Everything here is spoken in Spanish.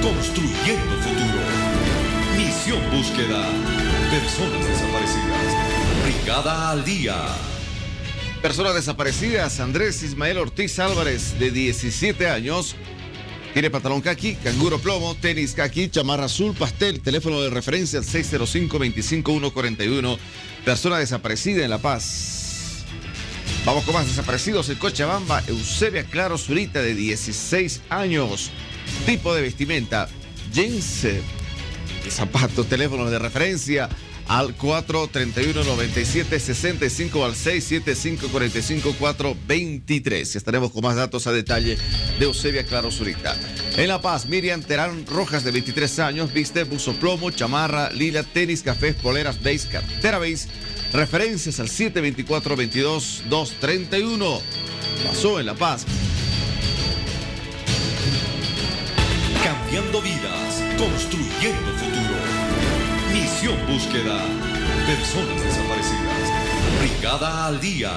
construyendo futuro. Misión Búsqueda, personas desaparecidas. Brigada al día. Personas desaparecidas, Andrés Ismael Ortiz Álvarez, de 17 años. Tiene pantalón kaki, canguro plomo, tenis kaki, chamarra azul, pastel, teléfono de referencia al 605-25141. Persona desaparecida en La Paz. Vamos con más desaparecidos en Cochabamba. Eusebia Claro Zurita, de 16 años. Tipo de vestimenta, jeans, eh, zapatos, teléfono de referencia al 431-9765 al 675-45-423. Estaremos con más datos a detalle de Eusebia Claro Zurita. En La Paz, Miriam Terán Rojas, de 23 años, viste buzo plomo, chamarra, lila, tenis, cafés, poleras, base, cartera base. Referencias al 724-22-231. Pasó en La Paz. Cambiando vidas, construyendo futuro. Misión Búsqueda, personas desaparecidas. Brigada al día.